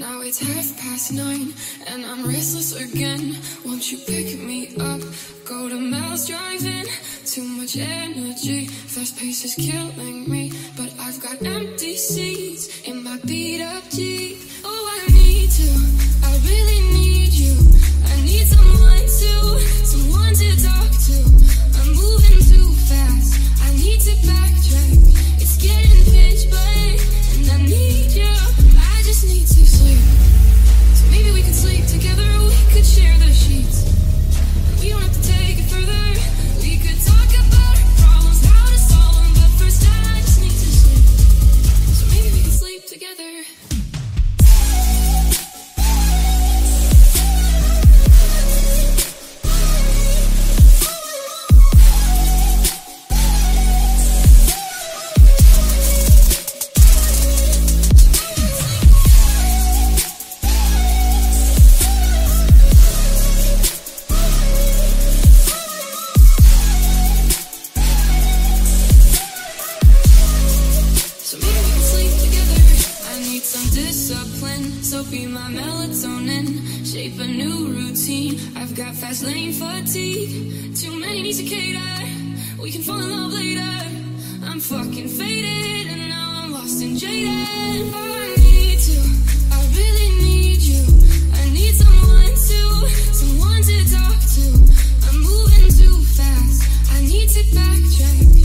Now it's half past nine and I'm restless again. Won't you pick me up? Go to Mel's driving. Too much energy, fast pace is killing me. But I've got empty seats in my beat up Jeep. discipline, so be my melatonin. Shape a new routine. I've got fast lane fatigue. Too many needs to cater. We can fall in love later. I'm fucking faded, and now I'm lost and jaded. I need you. I really need you. I need someone to, someone to talk to. I'm moving too fast. I need to backtrack.